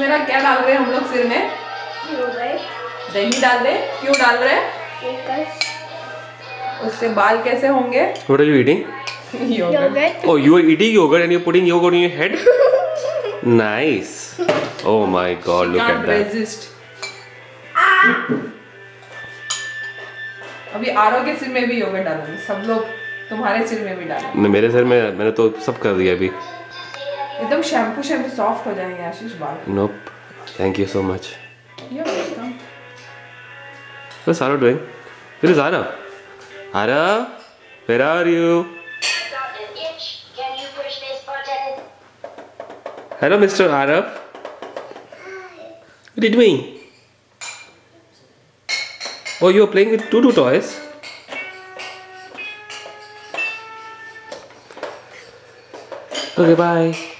मेरा क्या डाल रहे हैं हम लोग सिर में दही डाल रहे क्यों डाल रहे Because उससे बाल कैसे होंगे What are you eating? Yogurt yogurt. Oh, you are eating yogurt and you're putting yogurt on your head? nice. Oh my god, look can't at that. resist अभी आरो के सिर में भी योगर्ट डालूँगी सब लोग तुम्हारे सिर में भी डालेंगे मेरे सर में मैंने तो सब कर दिया अभी Nope. Thank शैम्पू सॉफ्ट हो जाएंगे आशीष you're welcome what's Arav doing where is Arav Arav where are you Hello, Mr. Arav. What are you doing? Oh, you're playing with two two toys. Okay, bye.